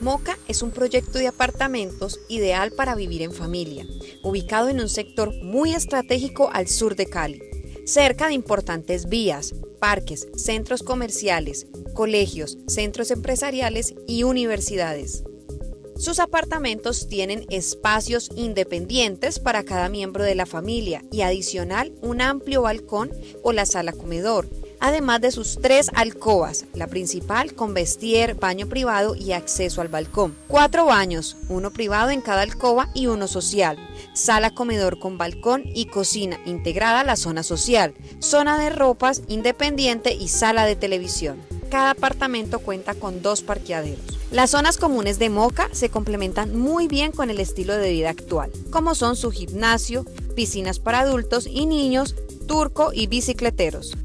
Moca es un proyecto de apartamentos ideal para vivir en familia, ubicado en un sector muy estratégico al sur de Cali, cerca de importantes vías, parques, centros comerciales, colegios, centros empresariales y universidades. Sus apartamentos tienen espacios independientes para cada miembro de la familia y adicional un amplio balcón o la sala comedor, además de sus tres alcobas, la principal con vestier, baño privado y acceso al balcón. Cuatro baños, uno privado en cada alcoba y uno social. Sala comedor con balcón y cocina integrada a la zona social. Zona de ropas independiente y sala de televisión. Cada apartamento cuenta con dos parqueaderos. Las zonas comunes de Moca se complementan muy bien con el estilo de vida actual, como son su gimnasio, piscinas para adultos y niños, turco y bicicleteros.